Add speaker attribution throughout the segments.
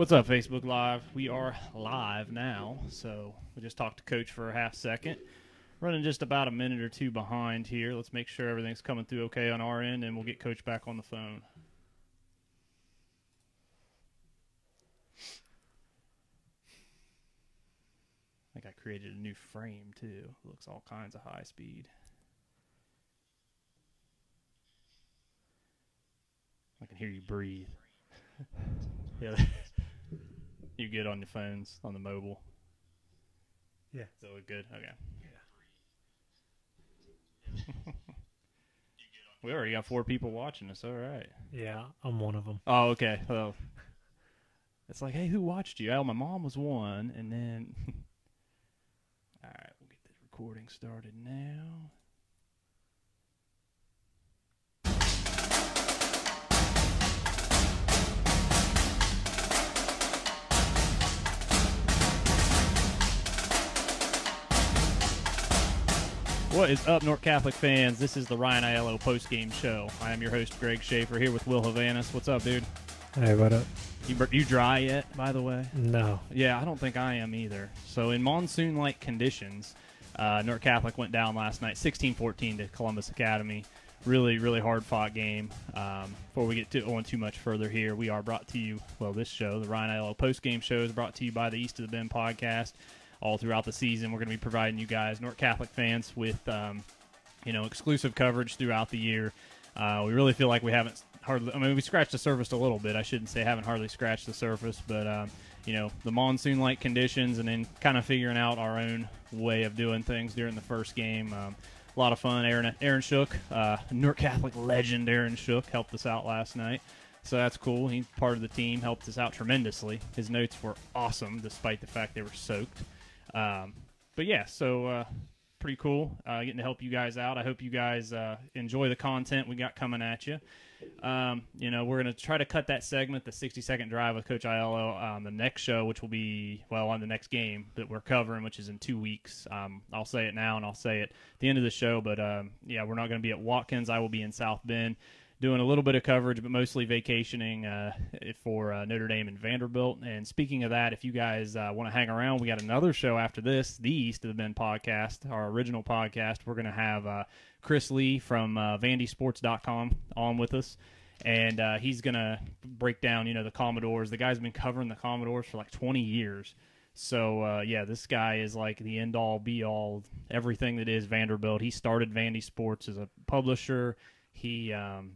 Speaker 1: What's up, Facebook Live? We are live now. So we just talked to Coach for a half second. Running just about a minute or two behind here. Let's make sure everything's coming through okay on our end, and we'll get Coach back on the phone. I think I created a new frame too. Looks all kinds of high speed. I can hear you breathe. yeah. You good on your phones, on the mobile?
Speaker 2: Yeah.
Speaker 1: So we good? Okay. Yeah. we already got four people watching us. All right.
Speaker 2: Yeah, I'm one of them.
Speaker 1: Oh, okay. Well, it's like, hey, who watched you? Oh, my mom was one, and then. all right, we'll get the recording started now. What is up, Newark Catholic fans? This is the Ryan Aiello post-game show. I am your host, Greg Schaefer, here with Will Havanis. What's up, dude?
Speaker 2: Hey, what up?
Speaker 1: You, you dry yet, by the way?
Speaker 2: No.
Speaker 1: Yeah, I don't think I am either. So, in monsoon-like conditions, uh, Newark Catholic went down last night, 16-14 to Columbus Academy. Really, really hard-fought game. Um, before we get to on too much further here, we are brought to you, well, this show, the Ryan Aiello post-game show, is brought to you by the East of the Bend podcast all throughout the season. We're going to be providing you guys, Newark Catholic fans, with um, you know exclusive coverage throughout the year. Uh, we really feel like we haven't hardly. I mean, we scratched the surface a little bit. I shouldn't say haven't hardly scratched the surface, but um, you know the monsoon-like conditions, and then kind of figuring out our own way of doing things during the first game. Um, a lot of fun. Aaron Aaron Shook, uh, Newark Catholic legend Aaron Shook, helped us out last night. So that's cool. He's part of the team, helped us out tremendously. His notes were awesome, despite the fact they were soaked. Um, but yeah, so uh, pretty cool uh, getting to help you guys out. I hope you guys uh, enjoy the content we got coming at you. Um, you know, we're going to try to cut that segment, the 60 second drive with Coach Aiello, on the next show, which will be, well, on the next game that we're covering, which is in two weeks. Um, I'll say it now and I'll say it at the end of the show, but um, yeah, we're not going to be at Watkins. I will be in South Bend doing a little bit of coverage, but mostly vacationing uh, for uh, Notre Dame and Vanderbilt. And speaking of that, if you guys uh, want to hang around, we got another show after this, the East of the Bend podcast, our original podcast. We're going to have uh, Chris Lee from uh, VandySports.com on with us. And uh, he's going to break down, you know, the Commodores. The guy's been covering the Commodores for like 20 years. So uh, yeah, this guy is like the end all be all, everything that is Vanderbilt. He started Vandy Sports as a publisher. He um,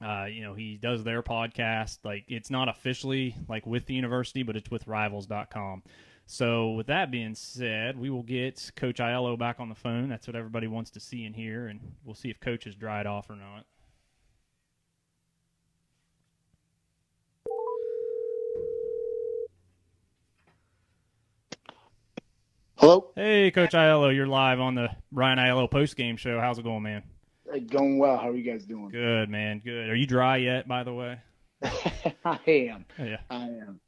Speaker 1: uh, you know, he does their podcast. Like, it's not officially like with the university, but it's with rivals.com. So, with that being said, we will get Coach Aiello back on the phone. That's what everybody wants to see and hear, and we'll see if Coach has dried off or not.
Speaker 3: Hello.
Speaker 1: Hey, Coach Aiello, you're live on the Ryan Aiello post game show. How's it going, man?
Speaker 3: Going well. How are you guys doing?
Speaker 1: Good, man. Good. Are you dry yet, by the way?
Speaker 3: I am.
Speaker 1: Yeah.
Speaker 3: I am.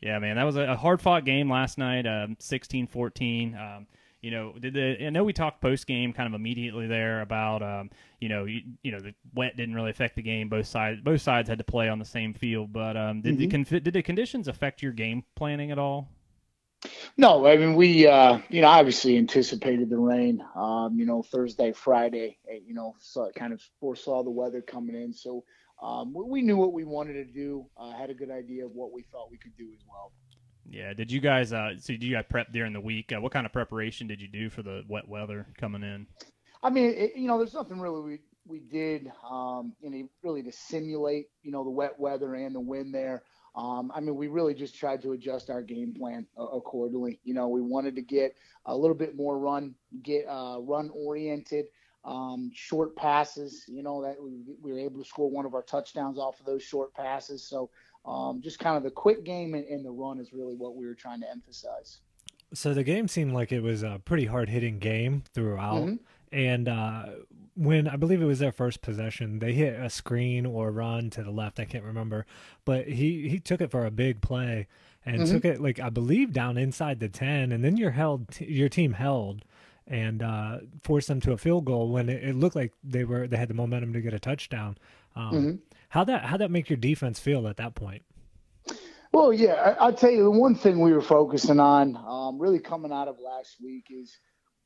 Speaker 1: Yeah, man, that was a hard fought game last night, um, 16-14. Um, you know, did the I know we talked post game kind of immediately there about um, you know, you, you know, the wet didn't really affect the game. Both sides both sides had to play on the same field, but um, did
Speaker 3: Mhm.
Speaker 1: the did the conditions affect your game planning at all?
Speaker 3: No, I mean we, uh, you know, obviously anticipated the rain. Um, you know, Thursday, Friday, eh, you know, saw, kind of foresaw the weather coming in, so um, we, we knew what we wanted to do. Uh, had a good idea of what we thought we could do as well.
Speaker 1: Yeah, did you guys uh so did you guys prep during the week? Uh, what kind of preparation did you do for the wet weather coming in?
Speaker 3: I mean, it, you know, there's nothing really we we did, um, you know, really to simulate, you know, the wet weather and the wind there. Um, I mean, we really just tried to adjust our game plan uh, accordingly. You know, we wanted to get a little bit more run, get uh, run oriented, um, short passes. You know, that we, we were able to score one of our touchdowns off of those short passes. So um, just kind of the quick game and, and the run is really what we were trying to emphasize.
Speaker 2: So the game seemed like it was a pretty hard hitting game throughout.
Speaker 3: Mhm.
Speaker 2: And uh, when I believe it was their first possession, they hit a screen or run to the left. I can't remember, but he he took it for a big play and
Speaker 3: Mhm.
Speaker 2: took it like I believe down inside the ten, and then your held your team held and uh, forced them to a field goal when it, it looked like they were they had the momentum to get a touchdown. Um,
Speaker 3: Mhm.
Speaker 2: How that how that make your defense feel at that point?
Speaker 3: Well, Well, yeah, I, will tell you the one thing we were focusing on, um, really coming out of last week, is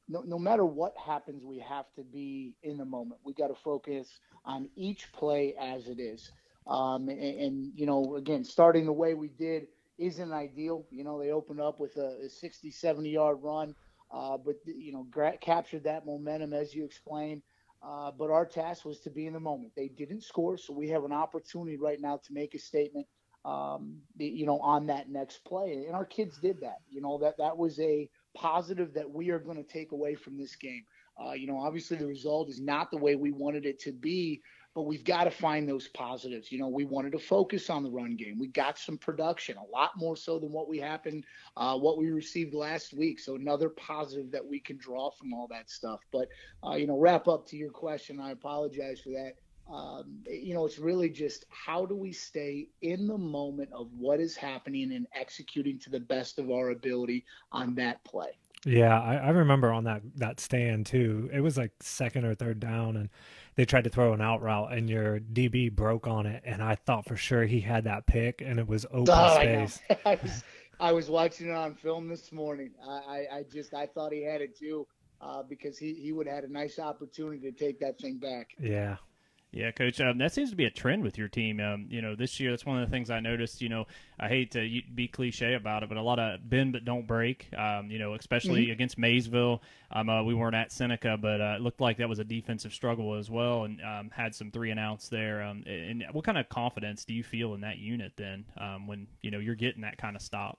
Speaker 3: no, no matter what happens, we have to be in the moment. We got to focus on each play as it is. Um, and, and, you know, again, starting the way we did isn't ideal. You know, they opened up with a, a 60, 70 yard run, uh, but, you know, gra- captured that momentum as you explained. Uh, but our task was to be in the moment. They didn't score, so we have an opportunity right now to make a statement um, you know, on that next play. And our kids did that. You know, that that was a positive that we are going to take away from this game. Uh, you know, obviously the result is not the way we wanted it to be, but we've got to find those positives. You know, we wanted to focus on the run game. We got some production, a lot more so than what we happened, uh, what we received last week. So another positive that we can draw from all that stuff. But uh, you know, wrap up to your question. I apologize for that um, you know, it's really just how do we stay in the moment of what is happening and executing to the best of our ability on that play.
Speaker 2: Yeah, I, I, remember on that that stand too. It was like second or third down, and they tried to throw an out route, and your DB broke on it, and I thought for sure he had that pick, and it was open oh, space.
Speaker 3: I, I, was, I was watching it on film this morning. I, I just I thought he had it too, uh, because he he would have had a nice opportunity to take that thing back.
Speaker 2: Yeah,
Speaker 1: yeah, coach. Um, that seems to be a trend with your team. Um, you know, this year that's one of the things I noticed. You know, I hate to be cliche about it, but a lot of bend but don't break. Um, you know, especially mm-hmm. against Maysville. Um, uh, we weren't at Seneca, but uh, it looked like that was a defensive struggle as well, and um, had some three and outs there. Um, and what kind of confidence do you feel in that unit then, um, when you know you're getting that kind of stop?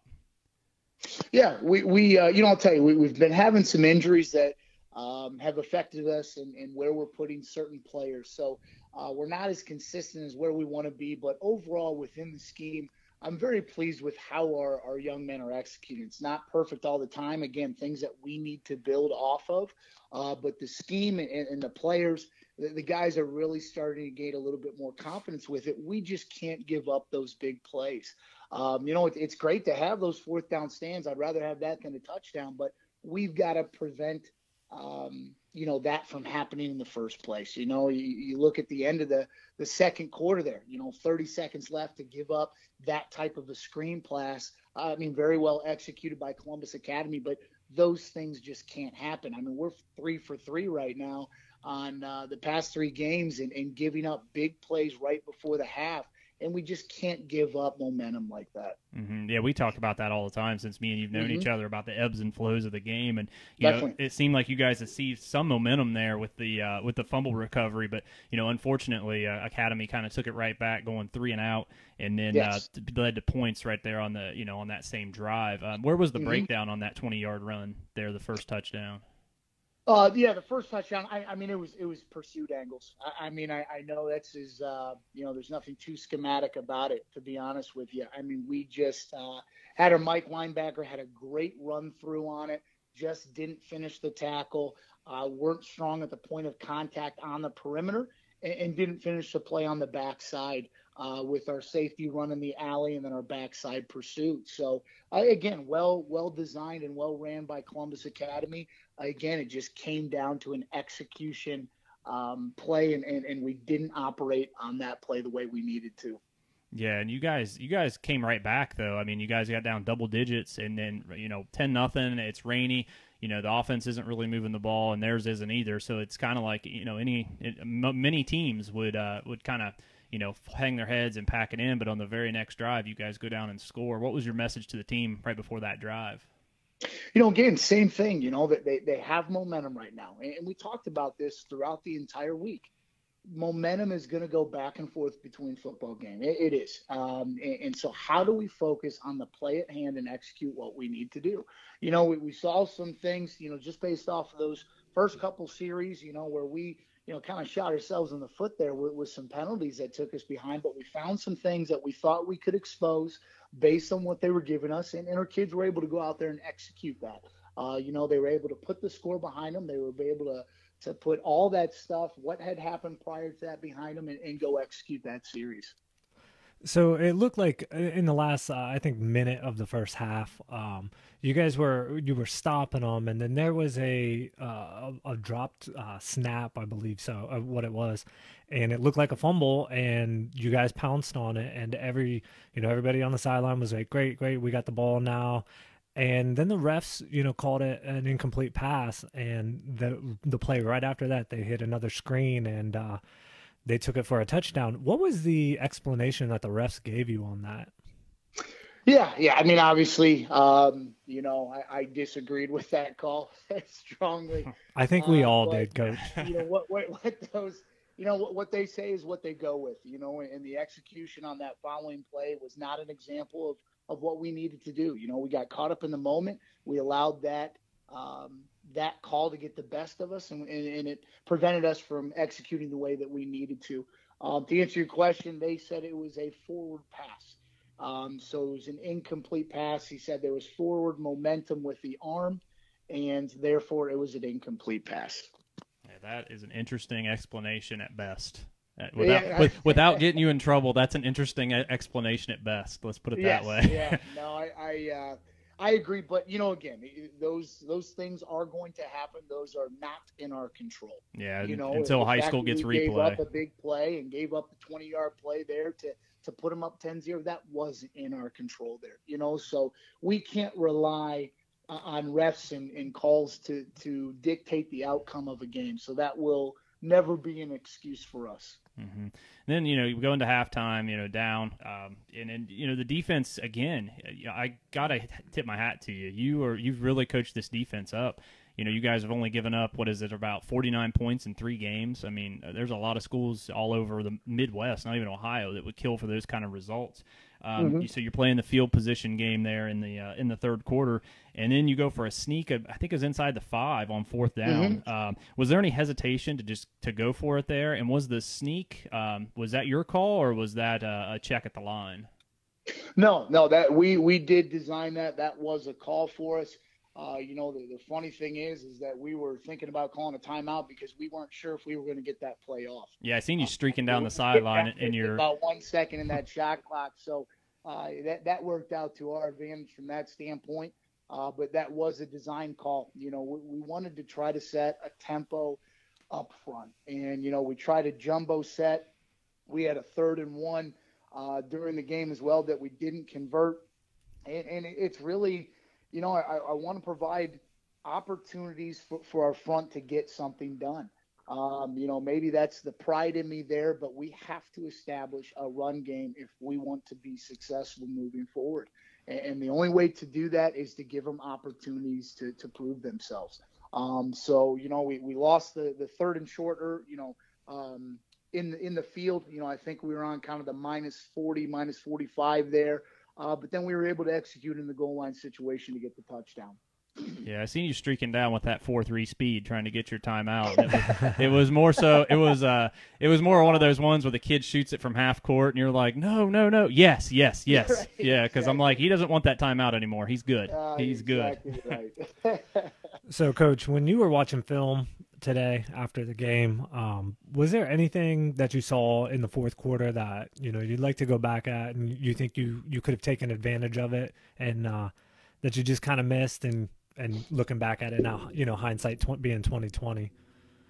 Speaker 3: Yeah, we we uh, you know I'll tell you we, we've been having some injuries that um, have affected us and, and where we're putting certain players. So uh, we're not as consistent as where we want to be, but overall within the scheme, I'm very pleased with how our, our young men are executing. It's not perfect all the time. Again, things that we need to build off of. Uh, but the scheme and, and the players, the, the, guys are really starting to gain a little bit more confidence with it. We just can't give up those big plays. Um, you know, it, it's great to have those fourth down stands. I'd rather have that than a touchdown, but we've got to prevent um, you know that from happening in the first place. You know, you, you, look at the end of the the second quarter there. You know, 30 seconds left to give up that type of a screen pass. I mean, very well executed by Columbus Academy, but those things just can't happen. I mean, we're three for three right now on uh, the past three games and, and giving up big plays right before the half and we just can't give up momentum like that.
Speaker 1: Mm-hmm. Yeah, we talk about that all the time since me and you've known mm-hmm. each other about the ebbs and flows of the game, and you Definitely. know it seemed like you guys seen some momentum there with the uh, with the fumble recovery, but you know unfortunately uh, Academy kind of took it right back, going three and out, and then uh, yes. uh, led to points right there on the you know on that same drive. Um, where was the mm-hmm. breakdown on that twenty yard run there, the first touchdown?
Speaker 3: Uh, yeah, the first touchdown. I, I mean, it was it was pursuit angles. I, I mean, I, I know that's his. Uh, you know, there's nothing too schematic about it, to be honest with you. I mean, we just uh, had our Mike linebacker had a great run through on it. Just didn't finish the tackle. Uh, weren't strong at the point of contact on the perimeter, and, and didn't finish the play on the backside uh, with our safety running the alley and then our backside pursuit. So uh, again, well well designed and well ran by Columbus Academy. Again, it just came down to an execution um, play, and, and, and we didn't operate on that play the way we needed to.
Speaker 1: Yeah, and you guys, you guys came right back though. I mean, you guys got down double digits, and then you know ten nothing. It's rainy. You know the offense isn't really moving the ball, and theirs isn't either. So it's kind of like you know any it, many teams would uh, would kind of you know, hang their heads and pack it in. But on the very next drive, you guys go down and score. What was your message to the team right before that drive?
Speaker 3: You know, again, same thing. You know that they they have momentum right now, and we talked about this throughout the entire week. Momentum is going to go back and forth between football game. it, it is, um, and, and, so how do we focus on the play at hand and execute what we need to do? You know, we, we saw some things. You know, just based off of those first couple series. You know, where we you know, kind of shot ourselves in the foot there with, with, some penalties that took us behind. But we found some things that we thought we could expose based on what they were giving us, and, and our kids were able to go out there and execute that. Uh, you know, they were able to put the score behind them. They were able to to put all that stuff, what had happened prior to that, behind them, and, and go execute that series.
Speaker 2: So it looked like uh, in the last, uh, I think, minute of the first half, um, you guys were you were stopping them, and then there was a uh, a, dropped uh, snap, I believe so, uh, what it was, and it looked like a fumble, and you guys pounced on it, and every you know everybody on the sideline was like, "Great, great, we got the ball now." And then the refs, you know, called it an incomplete pass, and the the play right after that, they hit another screen, and uh, they took it for a touchdown. What was the explanation that the refs gave you on that?
Speaker 3: Yeah, yeah. I mean, obviously, um, you know, I, I, disagreed with that call strongly.
Speaker 2: I think we uh, all but, did, Coach.
Speaker 3: You know what, what, what those, you know, what, what they say is what they go with. You know, and the execution on that following play was not an example of of what we needed to do. You know, we got caught up in the moment. We allowed that um, that call to get the best of us, and, and, and, it prevented us from executing the way that we needed to. Um, to answer your question, they said it was a forward pass. Um, so it was an incomplete pass. He said there was forward momentum with the arm, and therefore it was an incomplete pass.
Speaker 1: Yeah, that is an interesting explanation at best. Uh, without, yeah, with, without getting you in trouble, that's an interesting explanation at best. Let's put it
Speaker 3: yes,
Speaker 1: that way.
Speaker 3: yeah, no, I, I uh, I agree, but you know, again, those those things are going to happen. Those are not in our control.
Speaker 1: Yeah, you know, until high school gets replay. Gave
Speaker 3: up a big play and gave up the 20 yard play there to to put them up 10-0. That wasn't in our control there. You know, so we can't rely uh, on refs and, and calls to to dictate the outcome of a game. So that will never be an excuse for us.
Speaker 1: Mm-hmm. Then you know you go into halftime, you know down, um, and and you know the defense again. I gotta tip my hat to you. You are you've really coached this defense up. You know, you guys have only given up what is it about 49 points in three games. I mean, there's a lot of schools all over the Midwest, not even Ohio, that would kill for those kind of results. Um, mm-hmm. So you're playing the field position game there in the uh, in the third quarter, and then you go for a sneak. Of, I think it was inside the five on fourth down. Mm-hmm. Um, was there any hesitation to just to go for it there? And was the sneak um, was that your call or was that uh, a check at the line?
Speaker 3: No, no, that we we did design that. That was a call for us. Uh, you know, the, the funny thing is, is that we were thinking about calling a timeout because we weren't sure if we were going to get that play off.
Speaker 1: Yeah, I seen you streaking uh, down the sideline in your
Speaker 3: about one second in that shot clock. So uh, that that worked out to our advantage from that standpoint. Uh, but that was a design call. You know, we, we, wanted to try to set a tempo up front, and you know, we tried a jumbo set. We had a third and one uh, during the game as well that we didn't convert, and, and it's really, you know, I, I want to provide opportunities for, for our front to get something done. Um, you know, maybe that's the pride in me there, but we have to establish a run game if we want to be successful moving forward. And, and the only way to do that is to give them opportunities to, to prove themselves. Um, so, you know, we, we lost the, the third and shorter, you know, um, in in the field, you know, I think we were on kind of the minus 40, minus 45 there. Uh, but then we were able to execute in the goal line situation to get the touchdown.
Speaker 1: Yeah, I seen you streaking down with that four three speed, trying to get your timeout. It was, it was more so. It was uh, it was more one of those ones where the kid shoots it from half court, and you're like, no, no, no, yes, yes, yes, right, yeah, because exactly. I'm like, he doesn't want that timeout anymore. He's good. Uh, He's exactly good.
Speaker 2: Right. so, coach, when you were watching film today after the game, um, was there anything that you saw in the fourth quarter that you know you'd like to go back at, and you think you you could have taken advantage of it, and uh, that you just kind of missed and and looking back at it now, you know, hindsight tw- being twenty twenty.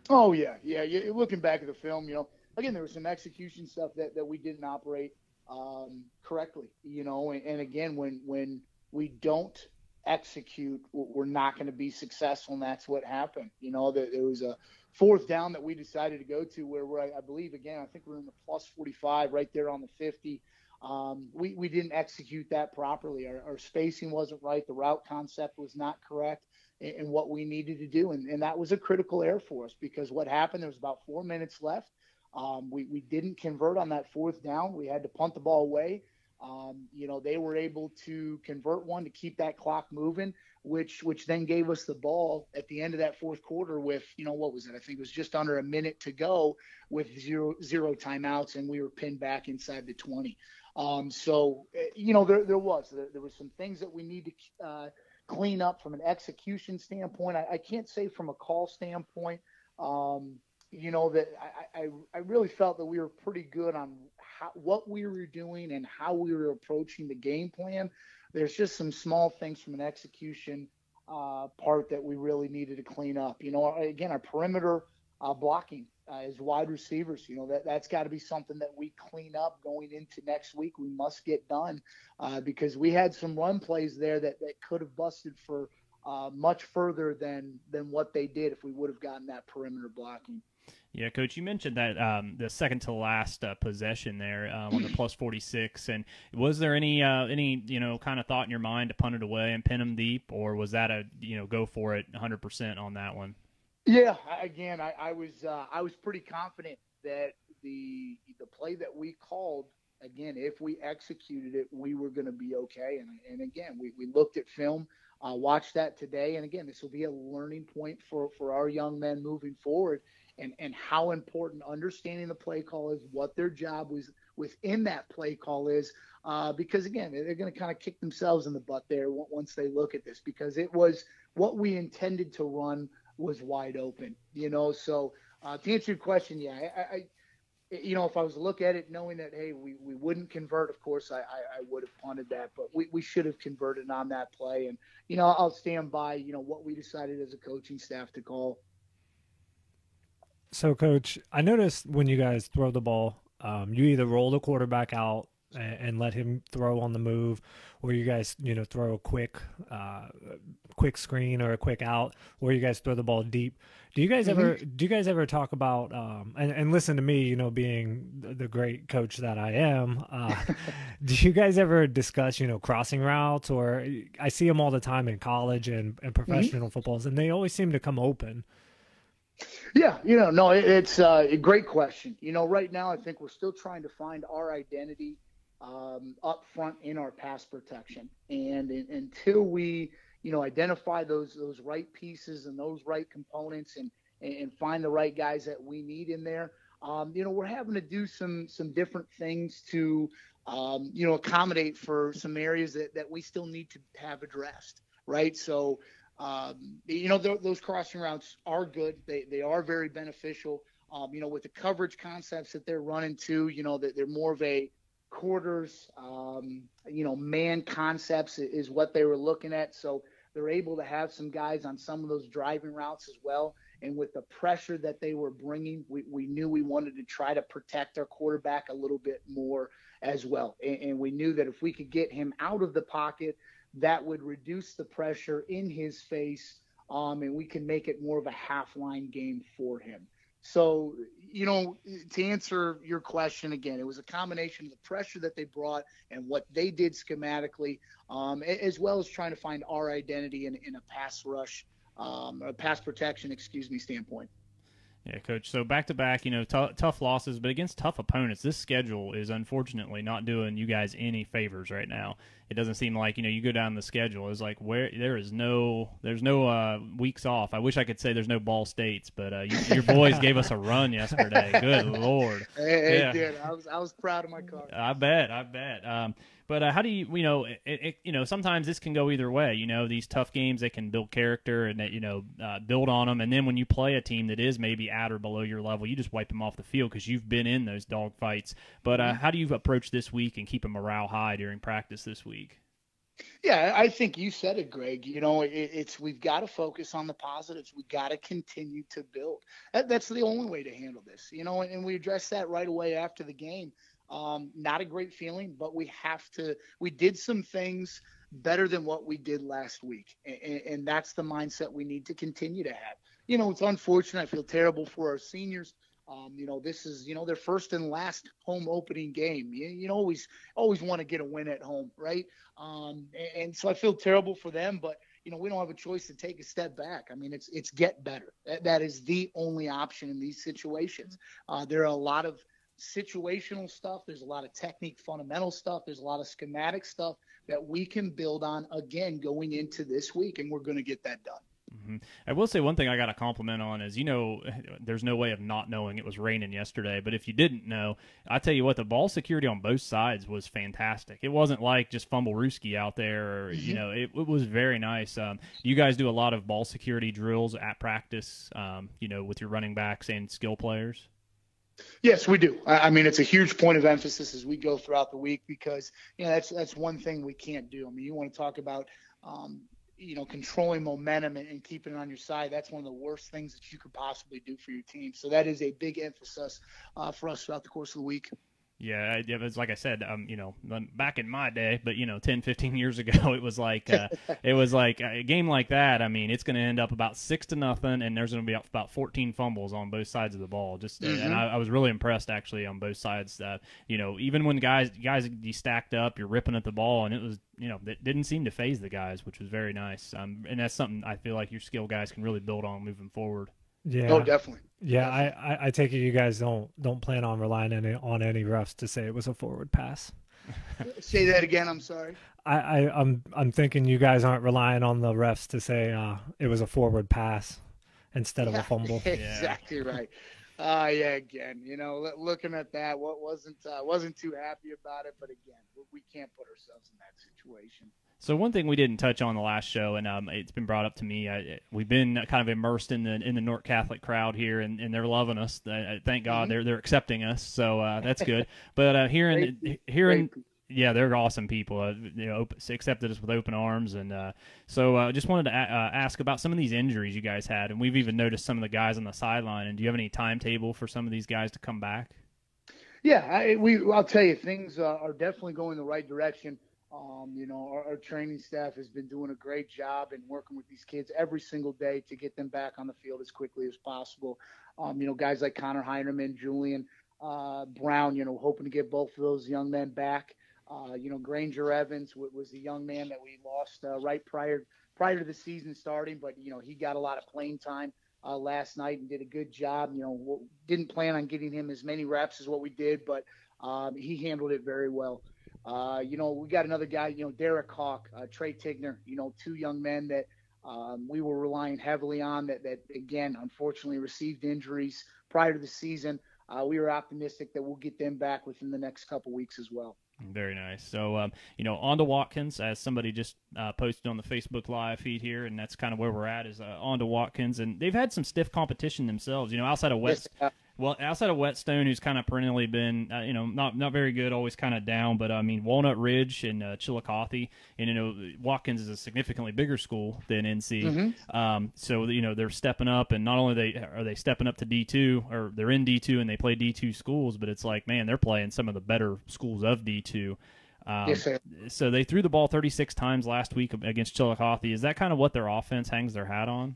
Speaker 3: Oh yeah, yeah. You're looking back at the film, you know, again there was some execution stuff that, that we didn't operate um, correctly, you know, and, and, again when when we don't execute, we're not going to be successful, and that's what happened. You know, there, there was a fourth down that we decided to go to where we're, I believe, again, I think we're in the plus 45 right there on the 50. Um, we, we didn't execute that properly. Our, our, spacing wasn't right. The route concept was not correct in what we needed to do. And, and, that was a critical error for us because what happened, there was about four minutes left. Um, we, we didn't convert on that fourth down. We had to punt the ball away. Um, you know, they were able to convert one to keep that clock moving, which which then gave us the ball at the end of that fourth quarter with, you know, what was it? I think it was just under a minute to go with zero zero timeouts, and we were pinned back inside the 20. Um, so, eh, you know, there, there was there, there was some things that we need to uh, clean up from an execution standpoint. I, I, can't say from a call standpoint. Um, you know that I, I, I really felt that we were pretty good on how, what we were doing and how we were approaching the game plan. There's just some small things from an execution uh, part that we really needed to clean up. You know, again, our perimeter uh, blocking uh, as wide receivers. You know that that's got to be something that we clean up going into next week. We must get done uh, because we had some run plays there that that could have busted for uh, much further than than what they did if we would have gotten that perimeter blocking.
Speaker 1: Yeah, coach, you mentioned that um, the second to last uh, possession there um, on the plus forty six, and was there any uh, any you know kind of thought in your mind to punt it away and pin them deep, or was that a you know go for it one hundred percent on that one?
Speaker 3: Yeah, again, I, I was uh, I was pretty confident that the the play that we called again, if we executed it, we were going to be okay. And and again, we, we looked at film, uh, watched that today, and again, this will be a learning point for for our young men moving forward and, and how important understanding the play call is, what their job was within that play call is. Uh, because again, they're going to kind of kick themselves in the butt there once they look at this because it was what we intended to run was wide open, you know. So uh, to answer your question, yeah, I, I, you know, if I was to look at it knowing that hey, we, we wouldn't convert, of course I, I, I would have punted that, but we, we should have converted on that play, and you know I'll stand by you know what we decided as a coaching staff to call.
Speaker 2: So, coach, I noticed when you guys throw the ball, um, you either roll the quarterback out and, and, let him throw on the move, or you guys, you know, throw a quick, uh, quick screen or a quick out, or you guys throw the ball deep. Do you guys mm-hmm. ever? Do you guys ever talk about? Um, and, and, listen to me, you know, being the great coach that I am. Uh, do you guys ever discuss, you know, crossing routes? Or I see them all the time in college and, and mm-hmm. professional mm-hmm. footballs, and they always seem to come open.
Speaker 3: Yeah, you know, no, it's uh, a great question. You know, right now I think we're still trying to find our identity um, up front in our pass protection, and until we, you know, identify those those right pieces and those right components, and and find the right guys that we need in there, um, you know, we're having to do some some different things to, um, you know, accommodate for some areas that that we still need to have addressed, right? So um, you know, th- those crossing routes are good. They, they are very beneficial. Um, you know, with the coverage concepts that they're running too, you know, that they're more of a quarters, um, you know, man concepts is what they were looking at. So they're able to have some guys on some of those driving routes as well. And with the pressure that they were bringing, we, we knew we wanted to try to protect our quarterback a little bit more as well. And, and we knew that if we could get him out of the pocket, that would reduce the pressure in his face, um, and we can make it more of a half line game for him. So, you know, to answer your question again, it was a combination of the pressure that they brought and what they did schematically, um, as well as trying to find our identity in, in a pass rush, um, a pass protection, excuse me, standpoint.
Speaker 1: Yeah, coach. So back to back, you know, t- tough losses, but against tough opponents, this schedule is unfortunately not doing you guys any favors right now. It doesn't seem like you know you go down the schedule. It's like where there is no there's no uh, weeks off. I wish I could say there's no Ball States, but uh, you, your boys gave us a run yesterday. Good lord.
Speaker 3: Hey, yeah. Did. I was I was proud of my car.
Speaker 1: I bet. I bet. Um, but uh, how do you, you know, it, it, you know, sometimes this can go either way. You know, these tough games they can build character and that you know uh, build on them, and then when you play a team that is maybe at or below your level, you just wipe them off the field because you've been in those dog fights. But uh, mm-hmm. how do you approach this week and keep a morale high during practice this week?
Speaker 3: Yeah, I think you said it, Greg. You know, it, it's we've got to focus on the positives. We got to continue to build. That, that's the only way to handle this. You know, and, and we addressed that right away after the game. Um, not a great feeling, but we have to. We did some things better than what we did last week, and, and that's the mindset we need to continue to have. You know, it's unfortunate. I feel terrible for our seniors. Um, you know, this is you know their first and last home opening game. You, you always always want to get a win at home, right? Um, and, and so I feel terrible for them, but you know we don't have a choice to take a step back. I mean, it's it's get better. That, that is the only option in these situations. Uh, there are a lot of situational stuff. There's a lot of technique, fundamental stuff. There's a lot of schematic stuff that we can build on again going into this week, and we're going to get that done.
Speaker 1: Mm-hmm. I will say one thing I got a compliment on is you know there's no way of not knowing it was raining yesterday, but if you didn't know, I tell you what, the ball security on both sides was fantastic. It wasn't like just fumblerooski out there, or, you mm-hmm. know, it, it, was very nice. Um, you guys do a lot of ball security drills at practice, um, you know, with your running backs and skill players.
Speaker 3: Yes, we do. I mean, it's a huge point of emphasis as we go throughout the week because you know that's that's one thing we can't do. I mean, you want to talk about um, you know controlling momentum and, and, keeping it on your side. That's one of the worst things that you could possibly do for your team. So that is a big emphasis uh, for us throughout the course of the week.
Speaker 1: Yeah, it was like I said, um, you know, back in my day, but you know, 10, 15 years ago, it was like, uh, it was like a game like that. I mean, it's going to end up about six to nothing, and there's going to be about 14 fumbles on both sides of the ball. Just, mm-hmm. and I, I, was really impressed actually on both sides. Uh, you know, even when guys, guys, you stacked up, you're ripping at the ball, and it was, you know, it didn't seem to phase the guys, which was very nice. Um, and that's something I feel like your skill guys can really build on moving forward.
Speaker 2: Yeah.
Speaker 3: Oh, definitely.
Speaker 2: Yeah, I, I, I take it you guys don't don't plan on relying any, on any refs to say it was a forward pass.
Speaker 3: say that again. I'm sorry.
Speaker 2: I, I am I'm, I'm thinking you guys aren't relying on the refs to say uh, it was a forward pass instead
Speaker 3: yeah,
Speaker 2: of a fumble.
Speaker 3: Exactly right. Uh, yeah, again, you know, looking at that, what wasn't uh, wasn't too happy about it, but again, we can't put ourselves in that situation.
Speaker 1: So one thing we didn't touch on the last show, and um, it's been brought up to me. I, we've been kind of immersed in the in the Newark Catholic crowd here, and, and they're loving us. Uh, thank God mm-hmm. they're they're accepting us, so uh, that's good. but uh, here in here in yeah, they're awesome people. Uh, you know, accepted us with open arms, and uh, so I uh, just wanted to a- uh, ask about some of these injuries you guys had, and we've even noticed some of the guys on the sideline. And do you have any timetable for some of these guys to come back?
Speaker 3: Yeah, I, we. I'll tell you, things uh, are definitely going the right direction. Um, you know, our, our, training staff has been doing a great job in working with these kids every single day to get them back on the field as quickly as possible. Um, you know, guys like Connor Heinerman, Julian uh, Brown, you know, hoping to get both of those young men back. Uh, you know, Granger Evans was the young man that we lost uh, right prior prior to the season starting, but you know, he got a lot of playing time. Uh, last night and did a good job. You know, didn't plan on getting him as many reps as what we did, but um, he handled it very well. Uh, you know, we got another guy, you know, Derek Hawk, uh, Trey Tigner, you know, two young men that um, we were relying heavily on that, that, again, unfortunately received injuries prior to the season. Uh, we were optimistic that we'll get them back within the next couple weeks as well.
Speaker 1: Very nice. So, um, you know, on to Watkins, as somebody just uh, posted on the Facebook Live feed here, and that's kind of where we're at is uh, on to Watkins, and they've had some stiff competition themselves. You know, outside of West, yes, well, outside of Whetstone, who's kind of perennially been, uh, you know, not not very good, always kind of down. But I mean, Walnut Ridge and uh, Chillicothe, and you know, Watkins is a significantly bigger school than NC. Mm-hmm. Um, so you know, they're stepping up, and not only they are they stepping up to D two, or they're in D two and they play D two schools, but it's like, man, they're playing some of the better schools of D two. Um, yes, sir. So they threw the ball 36 times last week against Chillicothe. Is that kind of what their offense hangs their hat on?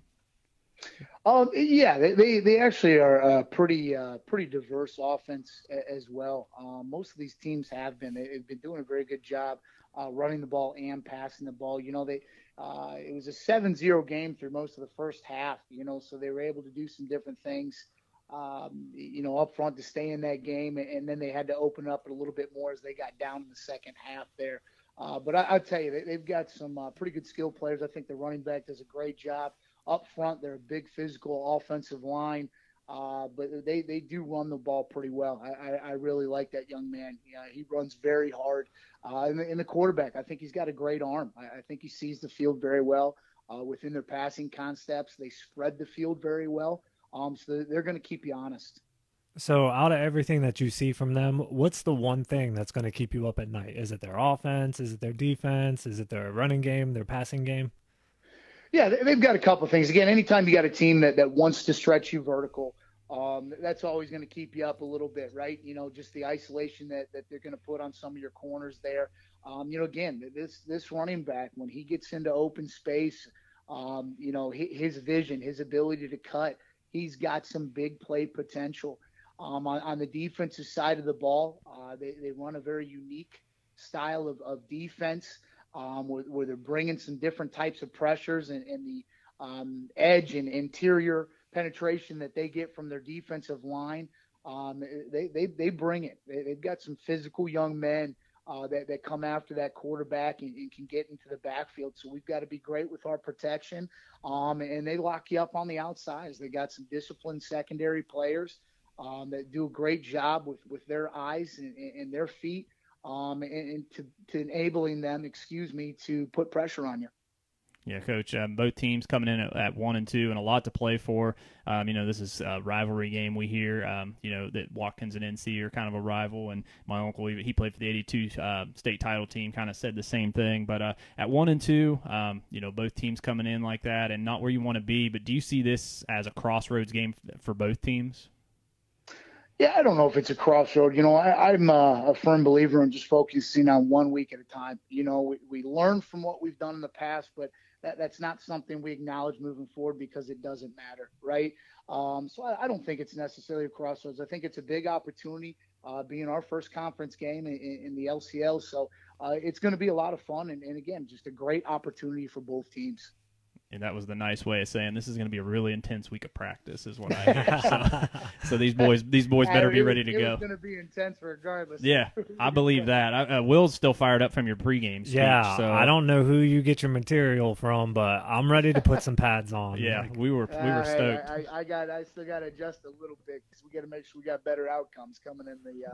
Speaker 3: Um, yeah, they, they, they actually are a pretty uh, pretty diverse offense as well. Um, most of these teams have been. They've been doing a very good job uh, running the ball and passing the ball. You know, they uh, it was a 7-0 game through most of the first half. You know, so they were able to do some different things. Um, you know, up front to stay in that game, and then they had to open up a little bit more as they got down in the second half there. Uh, but I, tell you, they, have got some uh, pretty good skill players. I think the running back does a great job up front. They're a big physical offensive line, uh, but they, they do run the ball pretty well. I, I, I really like that young man. Yeah, he runs very hard. Uh, in, the, the quarterback, I think he's got a great arm. I, I think he sees the field very well uh, within their passing concepts. They spread the field very well. Um, so they're going to keep you honest.
Speaker 2: So, out of everything that you see from them, what's the one thing that's going to keep you up at night? Is it their offense? Is it their defense? Is it their running game, their passing game?
Speaker 3: Yeah, they've got a couple of things. Again, anytime you got a team that, that wants to stretch you vertical, um, that's always going to keep you up a little bit, right? You know, just the isolation that, that they're going to put on some of your corners there. Um, you know, again, this this running back when he gets into open space, um, you know, his, vision, his ability to cut, he's got some big play potential. Um, on, on, the defensive side of the ball, uh, they, they run a very unique style of, of defense um, where, where, they're bringing some different types of pressures and, and the um, edge and interior penetration that they get from their defensive line. Um, they, they, they bring it. They, have got some physical young men uh, that, that come after that quarterback and, and, can get into the backfield. So we've got to be great with our protection. Um, and they lock you up on the outsides. They got some disciplined secondary players um, that do a great job with, with their eyes and, and their feet um, and, to, to, enabling them, excuse me, to put pressure on you.
Speaker 1: Yeah, coach. Um, both teams coming in at, at, one and two, and a lot to play for. Um, you know, this is a rivalry game. We hear, um, you know, that Watkins and NC are kind of a rival, and my uncle, he played for the '82 uh, state title team, kind of said the same thing. But uh, at one and two, um, you know, both teams coming in like that, and not where you want to be. But do you see this as a crossroads game for both teams?
Speaker 3: Yeah, I don't know if it's a crossroad. You know, I, am a, a, firm believer in just focusing on one week at a time. You know, we, we learn from what we've done in the past, but that, that's not something we acknowledge moving forward because it doesn't matter, right? Um, so I, I, don't think it's necessarily a crossroads. I think it's a big opportunity, uh, being our first conference game in, in the LCL. So uh, it's going to be a lot of fun, and, and again, just a great opportunity for both teams
Speaker 1: and that was the nice way of saying this is going to be a really intense week of practice, is what I hear. so, so these boys, these boys better be ready to
Speaker 3: it
Speaker 1: go.
Speaker 3: It's going to be intense regardless.
Speaker 1: Yeah, I believe that. I, uh, Will's still fired up from your pregame speech.
Speaker 2: Yeah,
Speaker 1: so.
Speaker 2: I don't know who you get your material from, but I'm ready to put some pads on.
Speaker 1: yeah, like, we were we were stoked.
Speaker 3: I, I, I, got I still got to adjust a little bit because we got to make sure we got better outcomes coming in the. Uh,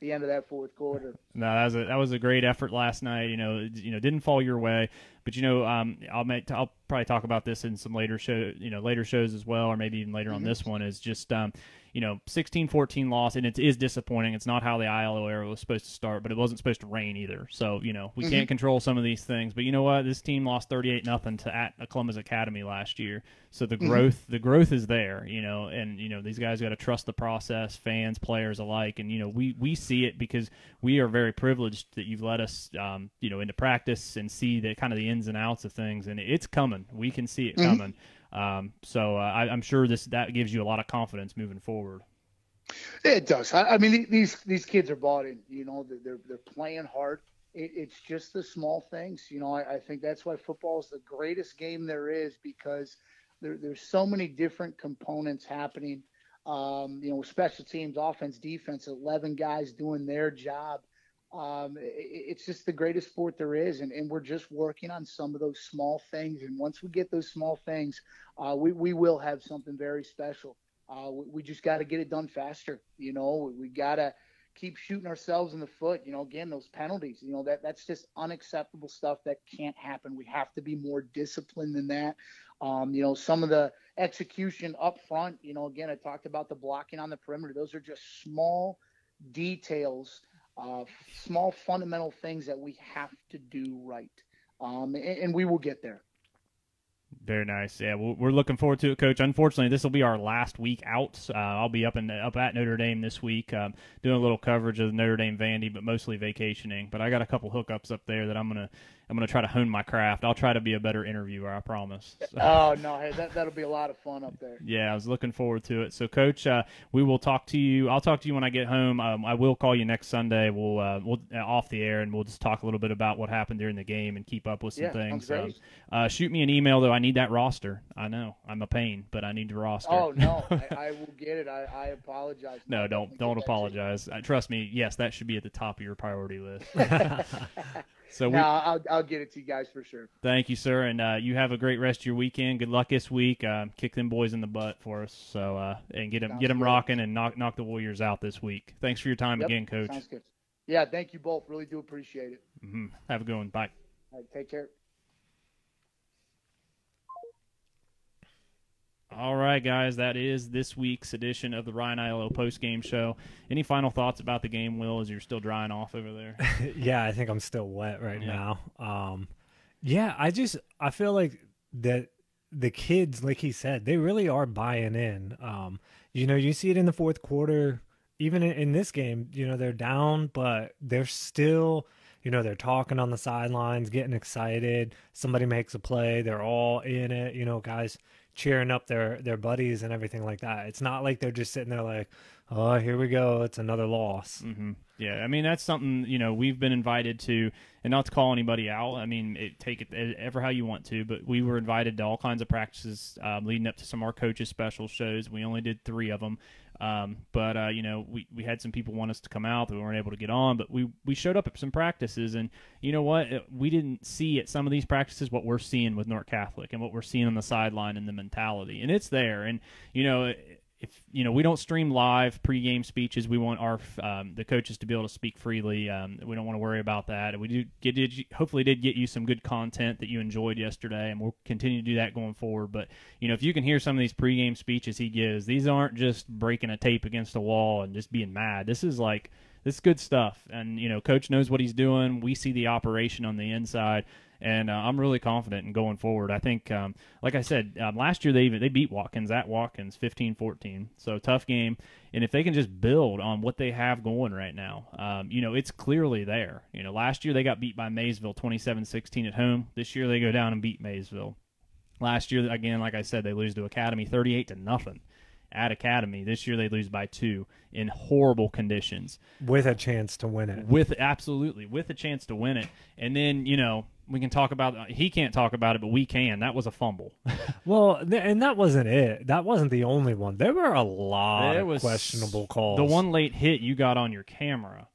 Speaker 3: the end of that fourth quarter.
Speaker 1: No, that was a that was a great effort last night. You know, you know, didn't fall your way, but you know, um, I'll make I'll probably talk about this in some later show, you know, later shows as well, or maybe even later mm-hmm. on this one. Is just um, you know, 16-14 loss, and it is disappointing. It's not how the Aiello era was supposed to start, but it wasn't supposed to rain either. So you know, we mm-hmm. can't control some of these things. But you know what? This team lost thirty-eight nothing to at Columbus Academy last year. So the mm-hmm. growth, the growth is there. You know, and you know these guys got to trust the process, fans, players alike, and you know we we see it because we are very privileged that you've let us, um, you know, into practice and see the kind of the ins and outs of things, and it's coming. We can see it mm-hmm. coming. Um, so uh, I, am sure this that gives you a lot of confidence moving forward.
Speaker 3: It does. I, I mean, these these kids are bought in. You know, they're they're playing hard. It, it's just the small things. You know, I, I, think that's why football is the greatest game there is because there, there's so many different components happening. Um, you know, special teams, offense, defense, 11 guys doing their job. Um, it, it's just the greatest sport there is, and, and we're just working on some of those small things. And once we get those small things, uh, we we will have something very special. Uh, we, we, just got to get it done faster. You know, we, we got to keep shooting ourselves in the foot. You know, again, those penalties. You know, that that's just unacceptable stuff that can't happen. We have to be more disciplined than that. Um, you know, some of the execution up front. You know, again, I talked about the blocking on the perimeter. Those are just small details uh, small fundamental things that we have to do right. Um, and, and, we will get there.
Speaker 1: Very nice. Yeah, we're looking forward to it, Coach. Unfortunately, this will be our last week out. Uh, I'll be up in up at Notre Dame this week, um, doing a little coverage of Notre Dame Vandy, but mostly vacationing. But I got a couple hookups up there that I'm gonna I'm going to try to hone my craft. I'll try to be a better interviewer. I promise.
Speaker 3: So. Oh no, hey, that that'll be a lot of fun up there.
Speaker 1: Yeah, I was looking forward to it. So, Coach, uh, we will talk to you. I'll talk to you when I get home. Um, I will call you next Sunday. We'll uh, we'll uh, off the air and we'll just talk a little bit about what happened during the game and keep up with some
Speaker 3: yeah,
Speaker 1: things.
Speaker 3: Um,
Speaker 1: uh, shoot me an email though. I need that roster. I know I'm a pain, but I need the roster.
Speaker 3: Oh no, I, I will get it. I, I apologize.
Speaker 1: no, don't don't apologize. Uh, trust me. Yes, that should be at the top of your priority list.
Speaker 3: So we, no, I'll, I'll get it to you guys for sure.
Speaker 1: Thank you, sir, and uh, you have a great rest of your weekend. Good luck this week. Uh, kick them boys in the butt for us. So uh, and get them Sounds get them good. rocking and knock knock the Warriors out this week. Thanks for your time
Speaker 3: yep.
Speaker 1: again, Coach.
Speaker 3: Sounds good. Yeah, thank you both. Really do appreciate it.
Speaker 1: Mm-hmm. Have a good one. Bye.
Speaker 3: Right, take care.
Speaker 1: All right, guys, that is this week's edition of the Ryan Aiello post game show. Any final thoughts about the game, Will, as you're still drying off over there?
Speaker 2: yeah, I think I'm still wet right yeah. now. Um, yeah, I just I feel like that the kids, like he said, they really are buying in. Um, you know, you see it in the fourth quarter, even in, in this game. You know, they're down, but they're still you know they're talking on the sidelines getting excited somebody makes a play they're all in it you know guys cheering up their their buddies and everything like that. It's not like they're just sitting there like, oh, here we go, it's another loss.
Speaker 1: Mm-hmm. Yeah, I mean that's something you know we've been invited to, and not to call anybody out. I mean, it, take it ever how you want to, but we were invited to all kinds of practices um, leading up to some of our coaches' special shows. We only did three of them, um, but uh, you know we, we had some people want us to come out that we weren't able to get on, but we we showed up at some practices, and you know what? We didn't see at some of these practices what we're seeing with Newark Catholic and what we're seeing on the sideline and the mentality, and it's there, and you know if you know we don't stream live pregame speeches, we want our um, the coaches to be able to speak freely. Um, we don't want to worry about that. We do get did hopefully did get you some good content that you enjoyed yesterday, and we'll continue to do that going forward. But you know if you can hear some of these pregame speeches he gives, these aren't just breaking a tape against a wall and just being mad. This is like this is good stuff. And you know, coach knows what he's doing. We see the operation on the inside, and uh, I'm really confident in going forward. I think, um, like I said, um, last year they even they beat Watkins at Watkins 15-14, so tough game. And if they can just build on what they have going right now, um, you know, it's clearly there. You know, last year they got beat by Maysville 27-16 at home. This year they go down and beat Maysville. Last year, again, like I said, they lose to Academy 38 to nothing at Academy. This year they lose by two in horrible conditions.
Speaker 2: With a chance to win it.
Speaker 1: With absolutely with a chance to win it. And then, you know, we can talk about he can't talk about it, but we can. That was a fumble.
Speaker 2: well, and that wasn't it. That wasn't the only one. There were a lot there of questionable calls.
Speaker 1: The one late hit you got on your camera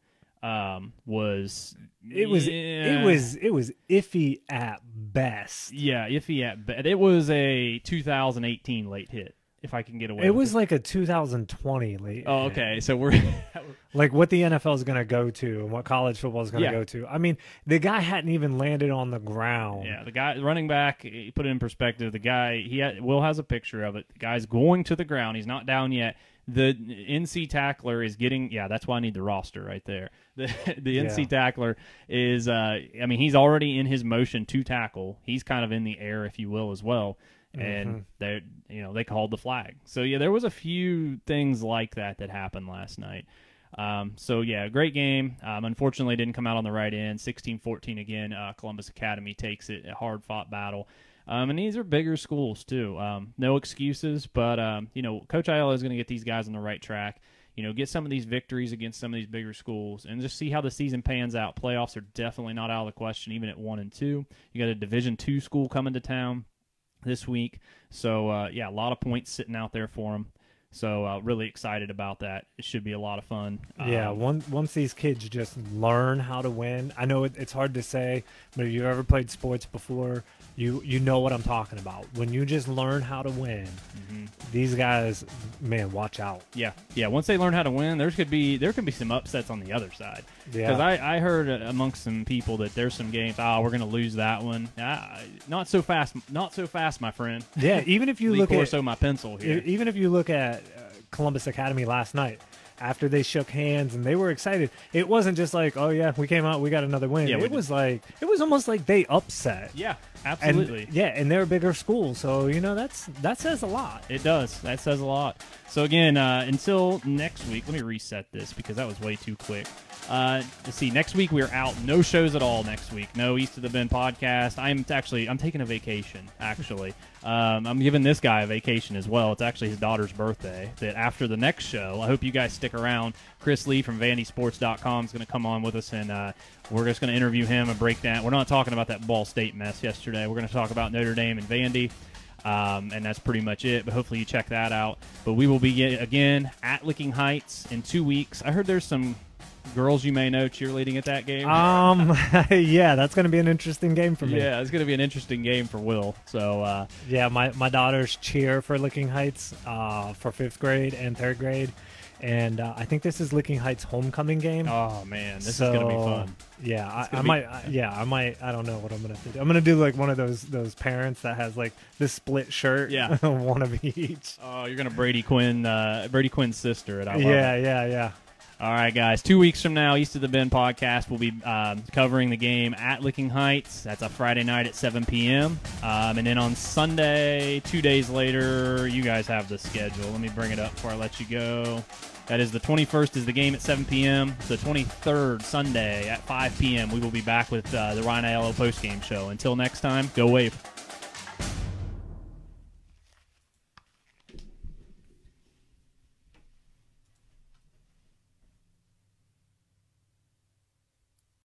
Speaker 1: um, was
Speaker 2: it was yeah. it was it was iffy at best.
Speaker 1: Yeah, iffy at best. It was a 2018 late hit if I can get away.
Speaker 2: It was it. like a 2020 late.
Speaker 1: Oh, okay. So we're
Speaker 2: like what the NFL is going to go to and what college football is going to yeah. go to. I mean, the guy hadn't even landed on the ground.
Speaker 1: Yeah, the guy running back. Put it in perspective. The guy he had, Will has a picture of it. The guy's going to the ground. He's not down yet. The NC tackler is getting. Yeah, that's why I need the roster right there. The the yeah. NC tackler is. Uh, I mean, he's already in his motion to tackle. He's kind of in the air, if you will, as well and mm-hmm. they you know they called the flag. So yeah, there was a few things like that that happened last night. Um, so yeah, great game. Um, unfortunately, didn't come out on the right end. 16-14 again. Uh, Columbus Academy takes it. A hard fought battle. Um, and these are bigger schools too. Um, no excuses, but um, you know, Coach Aiello is going to get these guys on the right track. You know, get some of these victories against some of these bigger schools, and just see how the season pans out. Playoffs are definitely not out of the question, even at one and two. You got a Division two school coming to town this week. So uh, yeah, a lot of points sitting out there for them. So uh, really excited about that. It should be a lot of fun.
Speaker 2: Yeah, um, once once these kids just learn how to win. I know it, it's hard to say, but if you've ever played sports before, you you know what I'm talking about. When you just learn how to win, mm-hmm. these guys, man, watch out.
Speaker 1: Yeah, yeah. Once they learn how to win, there could be there could be some upsets on the other side. Yeah, because I, I heard amongst some people that there's some games. Oh, we're going to lose that one. Ah, not so fast. Not so fast, my friend.
Speaker 2: Yeah, even if you look at
Speaker 1: so my pencil here.
Speaker 2: Even if you look at uh, Columbus Academy last night after they shook hands and they were excited. It wasn't just like, oh yeah, we came out, we got another win. Yeah, it was like it was almost like they upset.
Speaker 1: Yeah, absolutely.
Speaker 2: And, yeah, and they're a bigger school, so you know that's that says a lot.
Speaker 1: It does. That says a lot. So again, uh, until next week, let me reset this because that was way too quick. Uh, let's see. Next week we're out. No shows at all next week. No East of the Bend podcast. I'm actually I'm taking a vacation. Actually, um, I'm giving this guy a vacation as well. It's actually his daughter's birthday. That after the next show, I hope you guys stick around. Chris Lee from VandySports.com is going to come on with us, and uh, we're just going to interview him and break down. We're not talking about that Ball State mess yesterday. We're going to talk about Notre Dame and Vandy. Um, and that's pretty much it. But hopefully you check that out. But we will be again at Licking Heights in two weeks. I heard there's some girls you may know cheerleading at that game?
Speaker 2: Um, yeah, that's going to be an interesting game for me.
Speaker 1: Yeah, it's going to be an interesting game for Will. So, uh,
Speaker 2: yeah, my my daughters cheer for Licking Heights uh, for fifth grade and third grade, and uh, I think this is Licking Heights' homecoming game.
Speaker 1: Oh man, this so, is going to be fun.
Speaker 2: Yeah, I, I be, might. I, yeah, I might. I don't know what I'm going to do. I'm going to do like one of those those parents that has like this split shirt.
Speaker 1: Yeah,
Speaker 2: one of each.
Speaker 1: Oh, you're going to Brady Quinn, uh, Brady Quinn's sister. And I
Speaker 2: yeah, it. yeah, yeah.
Speaker 1: All right, guys. Two weeks from now, East of the Bend podcast will be um, covering the game at Licking Heights. That's a Friday night at 7 p.m. Um, and then on Sunday, two days later, you guys have the schedule. Let me bring it up before I let you go. That is the 21st is the game at 7 p.m. The 23rd, Sunday at 5 p.m. We will be back with uh, the Ryan Aiello post game show. Until next time, go Wave.